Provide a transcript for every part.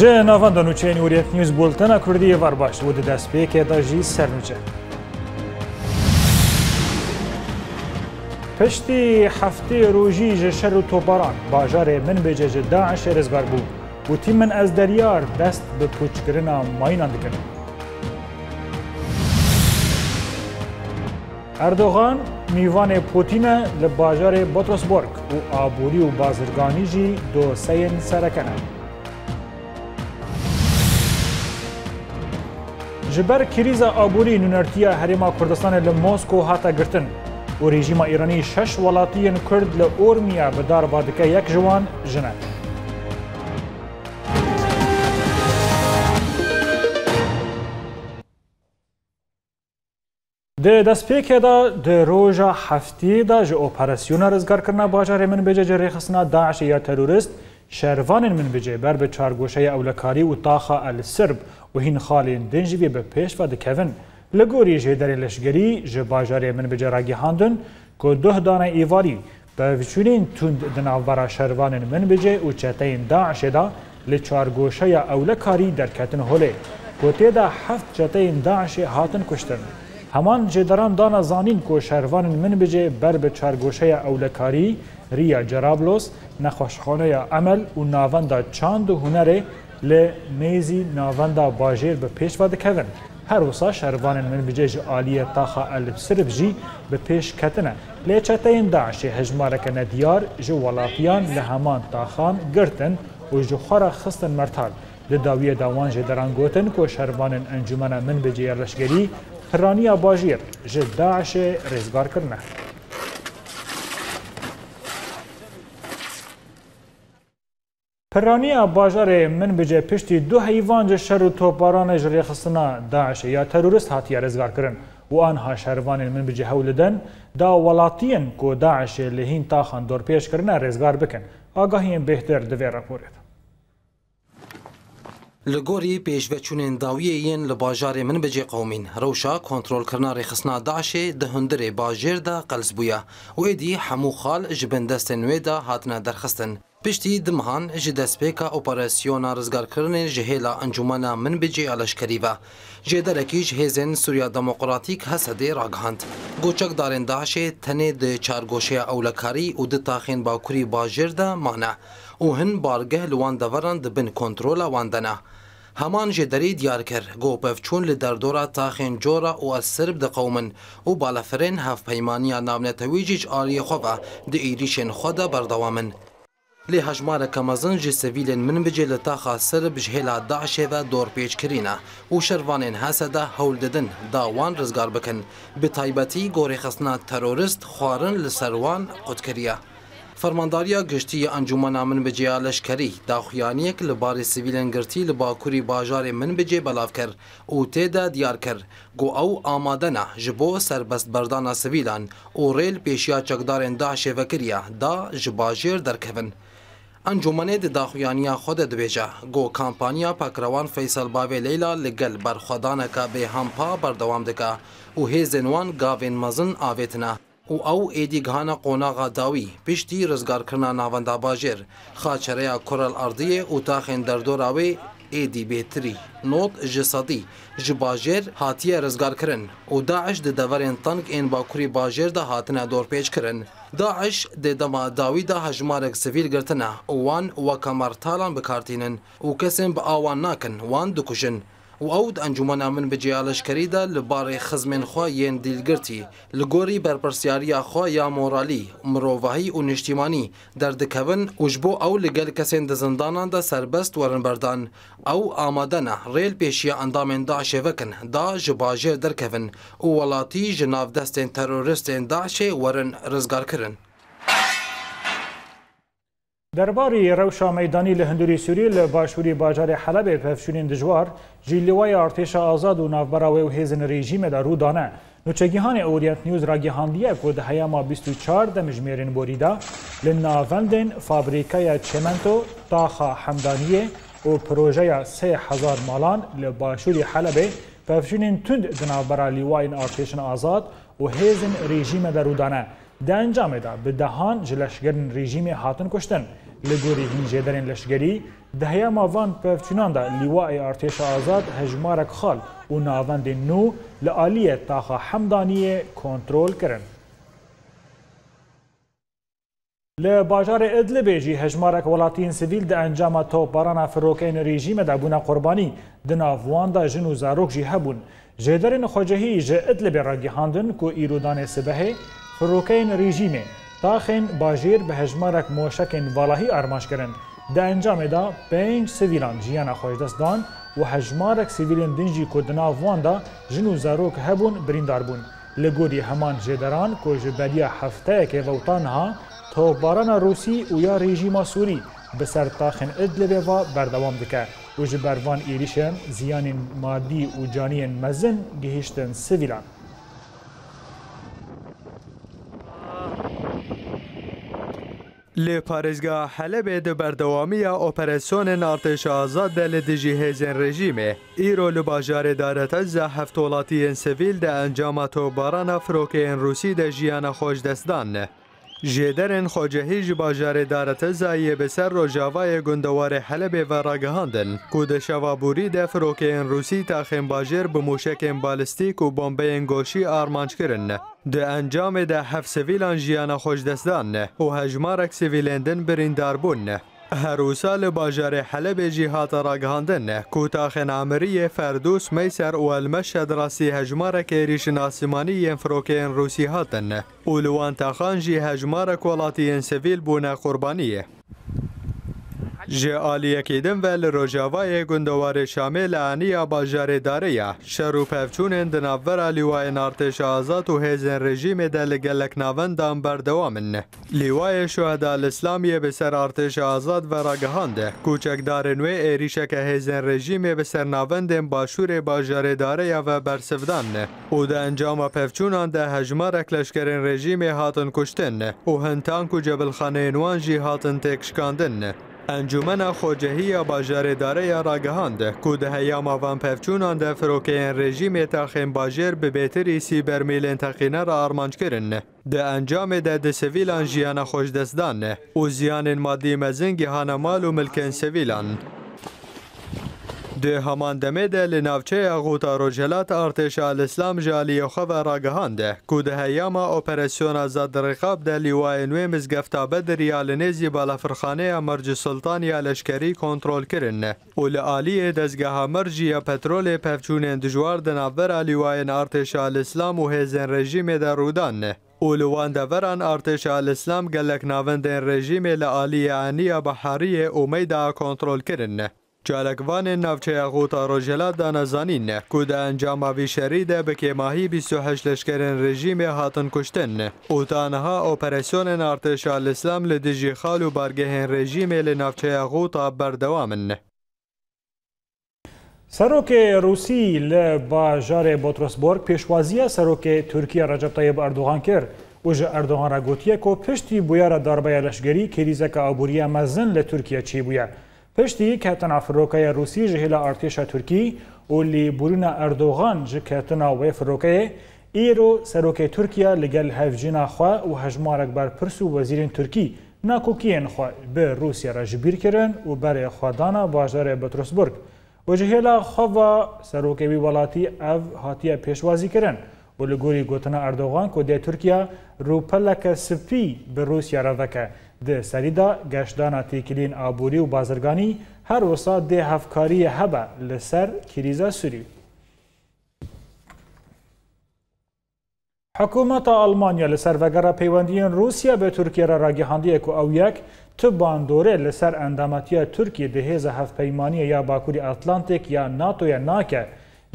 جه ناوان دانوچین اوریت نیوز بولتن کردی وار باش و دست پی که دا جی سرنوچه پشتی هفته روژی جه شر و توباران باجار من بجه جه داعش رزگار بود و تیم من از دریار دست به پوچکرنا ماینان دکرن اردوغان میوان پوتین لباجار بطرسبورگ و آبوری و بازرگانی جی دو سین سرکنه جبر کریزا آبوری نونرتیا هریما کوردستان له موسکو هاته گرتن و رژیم ایرانی شش ولاتیان کرد له اورمیا به دار وادکه یک جوان جنه د دسپیکه دا د روزه هفته دا ژ اپراسیون رزګر کرنا باجر من بجه جری خصنا داعش یا تروریست شارڤانên min bicê ber bi çargoşeya ewlekarî û taxa el Sirb û hîn xalên din jî vê bi pêşve dikevin. Li gorî jêderê leşgerî ji bajarê min bi ceragîhandin ku duh dana êvarî bevçûnên tund di navbera şervanên min bicê û çeteyên daişê da li çargoşeya ewlekarî derketin holê. Kotê de heft çeteyên daişê hatin kuştin. Heman jêderan dana zanîn ku şervanên min bicê ber bi çargoşeya ewlekarî, ریا جرابلوس نەخۆشخۆنەیە ئەمەل و ناوەندا چاند و هوەرێ لە نێزی ناوەندا باژێر بە پێشوا دەکەون. هەروسا شەروانن من بجێژ عالیە تاخە ئەلبسربژی بە پێشکەتنە لێ چەتەین داعشێ هەژمارەکە نەدیار ژ وڵاتیان لە هەمان تاخان گرتن و ژ خۆرە خستن مەرتال لە داویە داوانژێ دەرانگوتن کۆ شەروانن ئەنجومەنە من بجێ ڕشگەری هەرانیا باژیر ژ داعشێ ڕێزگارکردە. پرانی باجار من بجه پشتی دو حیوان جه شر و توپاران جه ریخستنا داعش یا تروریست هاتی رزگار کرن و آنها شهروان من بجه حول دن دا ولاتین کو داعش لهین تاخان دور پیش کرن رزگار بکن آگاهی بهتر دوی راپورید لګوري پېشوچونین داویین له بازار من بجې قومین روشا کنټرول کرنا رخصنا داعشه د هندره باجر د قلزبویا و دې حمو خال جبندستن وې دا هاتنه درخستن Piştî dimhan ji destpêka operasyona rizgarkirinê ji hêla encumena min bicê eleşkerî ve. Jêderekî ji hêzên Sûriya Demokratîk Hesedê ragihand. Goçekdarên Daişê tenê di çargoşeya ewlekarî û di taxên Bakurî bajêr de mane û hin bargeh li wan deveran dibin kontrola wan de ne. همان جدری دیار کرد گو پفچون لی در دورا تاخین جورا و از سرب ده قومن و بالافرین هف پیمانی نامنتویجیج آری خوبه ده ایریشن خود بردوامن لی هجمار کمازن جی سویلین من بجی لتا خاصر بجهیلا داعشه و دور پیچ کرینه و شروانین هسه ده هول ددن داوان رزگار بکن به تایبتی گوری خسنا تروریست خوارن لسروان قد کریه فرمانداریا گشتی انجمن من بجیا لشکری دا خویانیک لبار سیویلن گرتی لباکوری باجار من بجی بلاف کر او تیدا دیار کر گو او آمادنا جبو سربست بردانا سیویلان او ریل پیشیا چکدارن دا شیوکریا دا جباجیر درکوین انجمنه د داخویانیا خود دبیجه گو کامپانیا پاکروان فیصل باوی لیلا لگل برخوادانه که به همپا بردوام دکه و هیزنوان گاوین مزن آویتنه او او ایدی گهانا قوناغا داوی پیشتی رزگار کرنا ناوندا باجر خاچره کرل اردیه او تاخین دردوراوی ایدی بیتری نوت جسادی جباجر هاتیه رزگار کرن و داعش ده دورین تانک این باکوری باجر ده هاتنه دور پیچ کرن داعش ده دما داوی ده هجمارک سویل گرتنه وان وکا مرتالان بکارتینن و کسیم با آوان ناکن وان دکشن و ئەود ئەنجومەنا من بە جیالشکەریدا لە بارێ خزمێن خوا یەن دیلگرتی لە گۆری بەرپرسیاریا خوا یا مۆرالی مرۆڤاهی و نیشتیمانی دەردەکەبن وش بۆ ئەو لەگەل کەسێن دەزنداناندا سربەست وەرنبەردان ئەو ئامادەنە ڕێل پێشیە ئەندامێندا شێوەکن دا ji bajêr derkevin û welatî ji navdestên teroristên daşê werin rizgarkirin درباری روشا میدانی لهندوری سوری لباشوری باجار حلب پفشونین دجوار جیلیوای ارتش آزاد و نافبراوی و هیزن رژیم در رو دانه نوچگیهان اورینت نیوز را گیهاندیه که ده هیما 24 دمجمیرین بوریدا لناوندین فابریکای چمنتو تاخا حمدانیه و پروژه 3000 مالان لباشوری حلب پفشونین تند دنافبرا لیواین ارتش آزاد و هیزن رژیم در رو دانه ده انجام ده به دهان جلشگرن رژیم هاتن کشتن لە گۆری هینجێدەرێن لەشگەری دەهەیە ماوان پێفچیناندا لیوائی ئارتێشە ئازاد هەژمارەك خاڵ و ناوەندێن نو لە عالیە تاخە حەمدانیە کۆنتترۆلکردن. لە باژارێ ئەدلبێژی هەژمارەك وڵاتین سیویل دە ئەنجامە تۆپارانە فرۆکەین ڕێژیمەدا بوونە قوربانی دناواندا ژن و زارۆکژی هەبوون. ژێدەرێن خۆجههی ژە ئەدلبێ ڕگەهاندن و ئیرودانێ سبەهێ فرۆکەین ڕێژیمێ Taxên bajêr bi hejmarek moşekên valahî armanj kirin. Di encamê da pênc sivîlan jiyana xweş dest dan û hejmarek sivîlên din jî ku di nav wan da jin û zarok hebûn birîndar bûn. Li gorî heman jêderan ku ji bediya hefteyekê vewtan ha, topbarana Rûsî û ya rejîma Sûrî bi ser taxên Idlibê ve berdewam dike. û ji bervan êrişên ziyanên madî û caniyên mezin gihiştin sivîlan. لی پارزگاه حلبه دە بردوامی ئۆپەرسیۆنێن نارتش نارتش آزاد دل هیزن رژیمه ایرو لباجار دارت از هفتولاتی سویل ده دە ئەنجامە تۆبارانە روسی روسی ده جیان خوش دستان بازار خۆجەهیژ زایی بسر رو جاوای گندوار حلب و ڕاگەهاندن شوابوری دە فرۆکەیەن روسی تا باجر به موشەکێن بالستیک و بۆمبەیەن انجام انجام هفت سویلان جیان خوش خۆشدەستدانە و هەژمارەك سیڤیلێندن بریندار بوونە هەروسا لە باژارێ حەلەبێژی هاتە ڕگەهاندن کوتاخێن ئامریە ميسر مەسەر وەلمە شەدڕاستی هەژمارەکەێریش ناسیمانی یەن فرۆکەیەن رووسی هاتن و لوان تاخانژی هەژمارە کۆڵاتی ئەنسەویل بوونە قوربانیە جعالیه کیدن ول روجاوای گندوار شامل آنیا آباجار داره یا شروع پفچون اندنور لیوای نارتش آزاد و هزین رژیم دل گلک نوان دام لیوای شهدا الاسلامی بسر آرتش آزاد و راگهانده کوچک دارنوی ایریش که هزین رژیم بسر نوان باشور باجار داره یا و برسفدان او ده انجام پفچونان ده حجم اکلشکرین رژیم هاتن کشتن او هنتان کو جبل خانه انوان جی هاتن تکشکاندن انجمن خوجهی یا داره یا راگهاند که ده هیام آوان پفچونان ده فروکین رژیم تخیم باجر به بهتری سی برمیل انتقینه را آرمانج کرن ده انجام ده ده سویلان جیان خوش دستدان او زیان مادی مزنگی هانمال و ملکن سویلان د همان دمه د لناوچه غوتا روجلات ارتش الاسلام جالی خو و راگهاند کو د هیام اپراسیون آزاد رقاب د لیوای نو مزګفتابه د ریالنیزی بالا فرخانه مرج سلطان یا لشکری کنترل کرن او ل عالی دزګه مرج یا پترول پفچون دجوار د نوور لیوای ارتش الاسلام او هزن رژیم د رودان اولوان دوران ارتش الاسلام گلک ناوند رژیم لعالی عنی بحری امید کنترل کرن چالکوان نوچه اغوتا روژلات دانا زانین که دا انجام آوی شری ده بکی ماهی 28 لشکرین رژیم هاتن کشتن او تانها اپریسیون ارتشا الاسلام لدجی خالو بارگه رژیم لنوچه اغوتا بردوامن سروک روسی ل باجار بطرسبورگ پیشوازی سروک ترکیه رجب طیب اردوغان کرد و جه اردوغان را گوتیه که پشتی بویا را داربه لشگری کلیزک آبوریه مزن لترکیه چی بویا پشتی کتنا فروکای روسی جهلا ارتشا ترکی و لی برونا اردوغان جه کتنا و فروکای ایرو سروک ترکیه لگل هفجینا خوا و هجمارک بر پرسو وزیرین ترکی ناکوکین خوا به روسیه را جبیر کرن و بر خوادانا باجدار بطرسبرگ و جهلا خوا سروک وی ولاتی او هاتیه پیشوازی کرن و لگوری گوتنا اردوغان که ده ترکیه رو پلک سپی به روسیه را وکه د سریدا گشتانا تیکلین آبوری و بازرگانی هر وسا ده هفکاری هبه لسر کریزا سوری حکومت آلمانیا لسر وگره پیوندین روسیه به ترکیه را راگهاندیه که او یک تو باندوره لسر اندامتیه ترکیه ده هیز هفت پیمانی یا باکوری اتلانتیک یا ناتو یا ناکه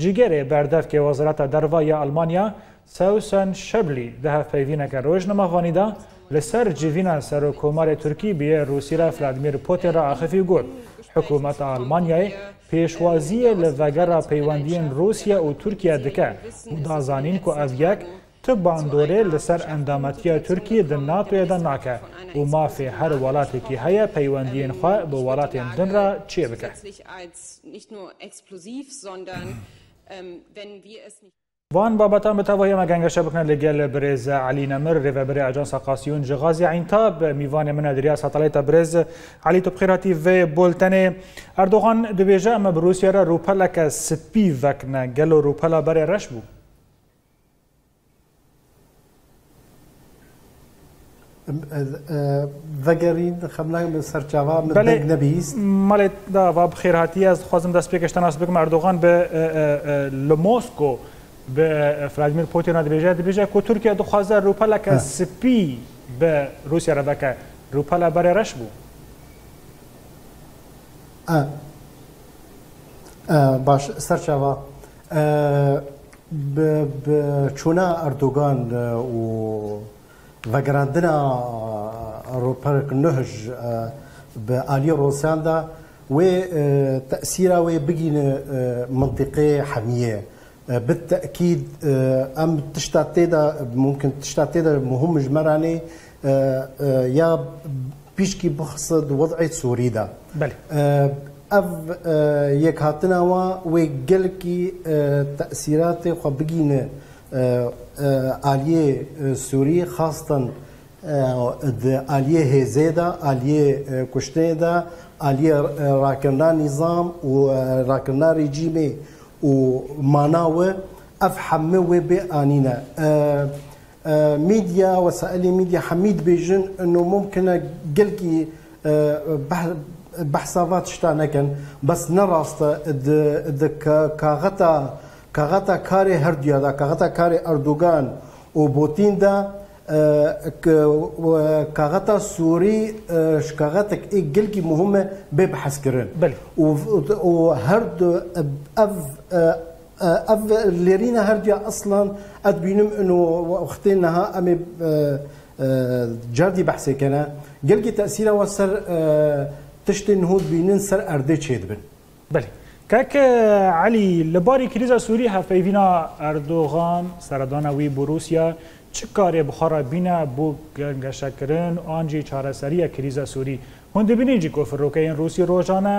جگره بردف که وزارت دروا یا آلمانیا سوسن شبلی ده هفت پیوینه که روشنما غانیده لسر جیوینا سرکومار ترکی بیه روسی را فلادمیر پوتین را اخفی گوت حکومت آلمانیای پیشوازی لوگر پیوندین روسیا و ترکیه دکه و دازانین که از یک ته باندورې لسر اندامتیا ترکیه د ناتو د ناکه او مافي هر ولات کې هيا پیوندین خو به ولات دن را چی بکه وان بابتان بتواهی مگنگ شبکن لگل برز علی نمر و بر اجانس قاسیون جغازی عینتاب میوان من دریا ساتلایت برز علی تو بخیراتی و بولتن اردوغان دویجه اما بروسیا را روپلا که سپی وکنه گلو روپلا بر رش بود ذگرین خمله من سرچاوا من بله نبیست مال دا و بخیر هاتی از خوازم دست پیکشتن از بگم اردوغان به لموسکو به فرادیمیر پوتین دبیجه دبیجه که ترکیه دخوازه روپل که سپی به روسیه را بکه روپل برای رش بو آه. آه باش سرچاوا چونا اردوغان و وگراندنا روپرک نهج به آلی روسیان دا و تأثیر و بگین منطقه حمیه بالتاكيد ام تشتاتيدا ممكن تشتاتيدا مهم جمراني يا بيشكي بخصد وضعية سوريدا بله اف يك هاتنا وا ويجلكي تاثيرات خبجين آليه سوري خاصه آليه هزيدا آليه كشتيدا آليه راكنا نظام وراكنا رجيمي ومناوة أفحم وبأنينا آه انينا أه، ميديا وسائل ميديا حميد بيجن انه ممكن قلكي آه بحسابات شتانا كان بس نراست كاغتا كاغتا كاري هرديا دا كاغتا كاري اردوغان وبوتين دا كغطا سوري آه، شكغطك اي قلقي مهمه ببحث كرن بل وهرد اف آه، اف اللي رينا هرد اصلا ادبينم انه وقتينها امي آه، جردي بحثي كان قلقي تاثيره وسر تشتي نهود بينن سر اردي شيد بن بل كاك علي لباري كريزا سوريها فيفينا اردوغان سردانا وي بروسيا چه کاری بخارا بینا بو گنگشکرن آنجی چارەسەریە کریزە سووری هەندی بینینجی کۆفرۆکەین روسی ڕۆژانە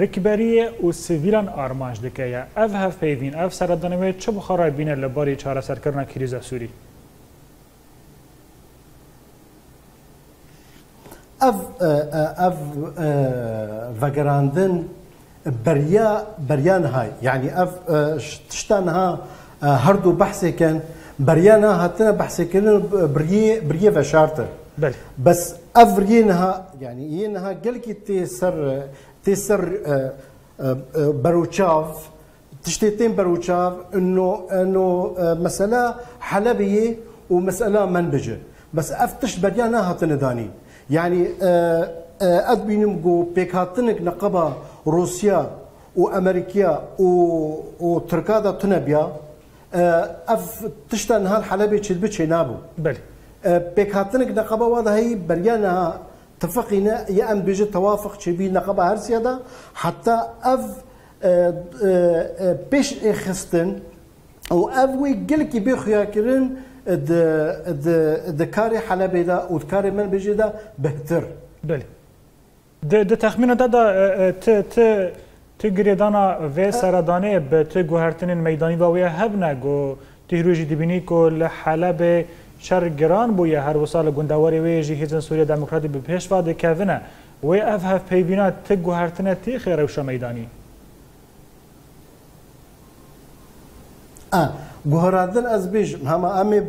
ڕکبەریە و سیڤیلان ئارمانج دکەیە ئەف هەف پێوین ئەف سەردەنەوەێت چه بخارا بینە لە باری چارەسەرکردە کریزە سووری ئەف ئەف ڤەگەراندن بەریا بەریان های یعنی ئەف تشتانها هەردوو بەحسێکن بريانا هاتنا بحسي كرن بري بري وشارتر بل. بس افرينها يعني ينها قلكي تيسر تيسر آه، آه، آه، بروتشاف تشتيتين بروتشاف انه انه مساله حلبيه ومساله منبجه بس افتش بريانا هاتنا داني يعني ادبينم جو بيك هاتنك نقبه روسيا وامريكا وتركادا تنبيا اف آه، تشتا نهار حلبي تشد شي نابو بلي بيك آه، هاتنك نقبه واضح هي بريانا تفقنا يا ان بيجي توافق شبي نقبه هرسيدا حتى اف آه، بيش اخستن او اف وي قلكي بيخيا كرن د د د كاري حلبي دا وكاري من بيجي دا بهتر بلي د تخمينه دا, دا ت ت تی گریدانا و سرادانه به تی گوهرتنین میدانی و وی هبنه گو تی هروجی دیبینی که لحلب شر گران بویه هر وسال گندواری وی جی هیزن سوریا دموکراتی به پیش واده کهونه وی اف هف پیوینا تی گوهرتنه تی خیره وشا میدانی گوهرادن از بیش همه امی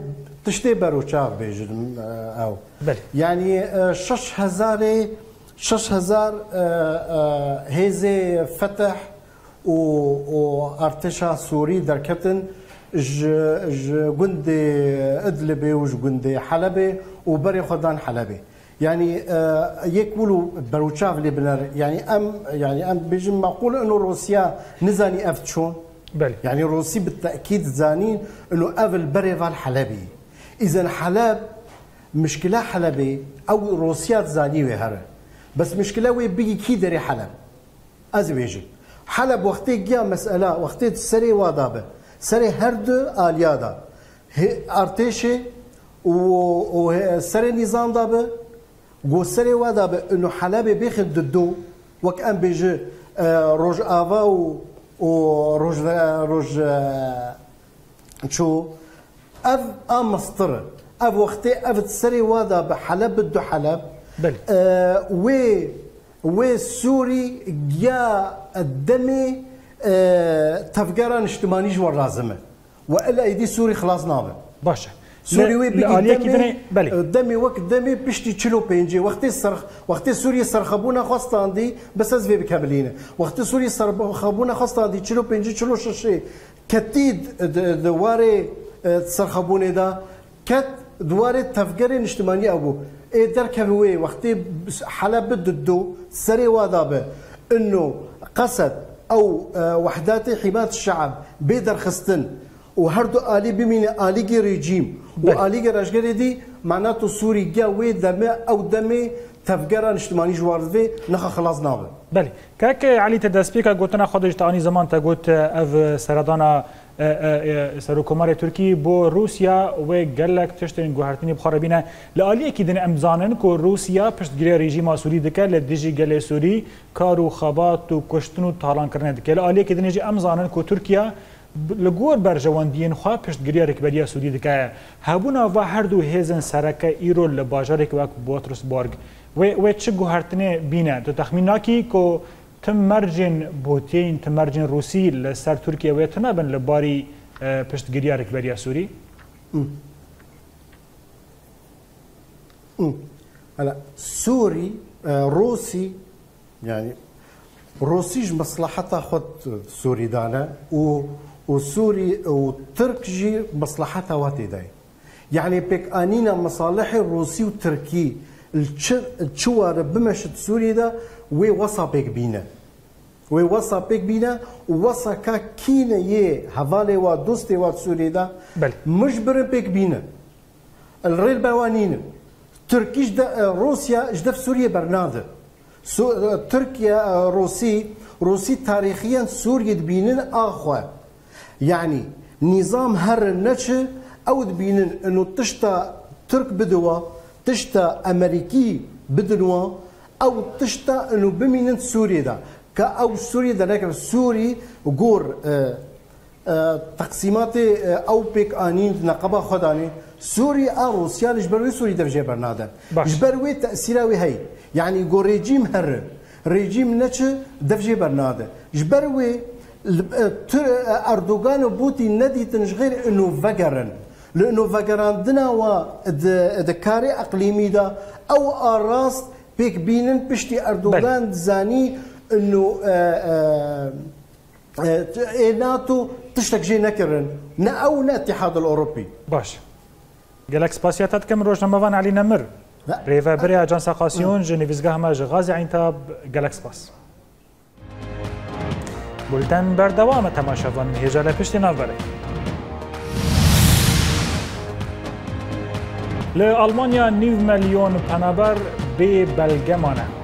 تشتی بروچا بیجن او بله یعنی شش هزاره 6000 آه، آه، هيزي فتح و, و ارتشا سوري دركبتن ج ج جندي ادلبي جند حلب حلبي بري خدان حلبي يعني يقولوا آه، بروتشاف لبنر يعني ام يعني ام بيجي معقول انه روسيا نزاني افتشون بل يعني روسي بالتاكيد زانين انه افل بريفال حلبي اذا حلب مشكله حلبي او روسيا زاني وهره بس مشكله وي بيجي كي داري حلب از بيجي حلب وقتي جا مساله وقتي سري وضابة سري هردو اليادا أرتيشي و سري نظام دابه و سري وضابة انه حلب بيخد الدو وك ام بيجي آه، روج افا و و روج شو آه، اف امسطر اف وقتي اف تسري وضابة حلب بدو حلب بلي. آه و والسوري جا الدمي آه تفكيرا اجتماعي والرازمه والا ايدي سوري خلاص نابه باشا سوري وي بيجي دمي بلي دمي وقت دمي بشتي تشلو بينجي وقت الصرخ وقت سوريا صرخبونا خواستاندي بس از في بكاملين وقت سوريا صرخبونا خواستاندي تشلو بينجي تشلو ششي كتيد دواري صرخبوني دا كت دواري تفكير اجتماعي ابو دركبوي وقت حلا بده الدو سري وضابه انه قصد او وحدات حمايه الشعب بيدر خستن وهردو آلي بمين آلي ريجيم وآلي رجل دي معناته سوري جا وي دمي او دمي تفکران اجتماعی جواردوی نخ خلاص نابه بله که علی تدسپیکا گوتنا خودش تا آنی زمان تا گوت او سردان سەرۆکۆماری تورکی بۆ رووسیا وێ گەلێک تشتێن گوهرتنی بخواڕبینە لە ئالیەکی دن ئەمزانن کۆ رووسیا پشتگرێ ڕژی ماسووری دەکات لە دژی گەلێ سووری کار و خەبات و کوشتن و تاڵانکردن دەکات لە ئالیەکی دنێژی ئەمزانن کۆ تورکیا لە گۆر بەرژەوەندیین خوا پشتگریە ڕێکبەریە سوودی دکایە هەبوونا وا هەردوو هێزن سەرەکە ئیرۆ لە باژارێک وەک بۆترسبرگ وێ چ گوهرتنێ بینە دو تەخمینناکی کۆ تمرجن بوتين تمرجن روسي لسر تركيا ويتنا بن لباري پشت گریارک بریا سوری هلا سوري روسي يعني روسيج مصلحتها خد سوري دانا و وسوري وتركجي مصلحتها واتي داي يعني بيك انينا مصالح الروسي وتركي التشوار بمشت سوري دا وي وصا بيك بينا وی وسا پک بینه وسا کا کینه یه حواله و دوست و سوریه دا مجبر پک بینه الريل بوانين تركيش دا روسيا جدا في سوريا برناده سو تركيا روسي روسي تاريخيا سوريا دبينن اخوا يعني نظام هر النتش او دبينن انه تشتا ترك بدوا تشتا امريكي بدنوا او تشتا انه بمينن سوريا دا كأو سوري درك سوري جور تقسيمات او بيك انين نقبه خداني سوري ا روسيا جبر سوري دفجه برناده جبر وي تاثيره هي يعني جور ريجيم هر ريجيم نتش دفجه برناده جبر وي اردوغان وبوتين ندي تنشغير انه فقرن لانه فقران دنا و دكاري اقليمي دا او اراست بيك بينن بشتي اردوغان زاني انه آه، آه، آه، إيه، ناتو جي نكرن نا او نا الاتحاد الاوروبي باش قالك سباسياتات كم روشنا مفان علينا مر ريفا بريا جانسا قاسيون جنيفيزغا ما غازي عين تاب قالك سباس بلدان بردوام تماشاوان هجاله پشتی نوبره لألمانيا نيو مليون میلیون پنابر به بلگه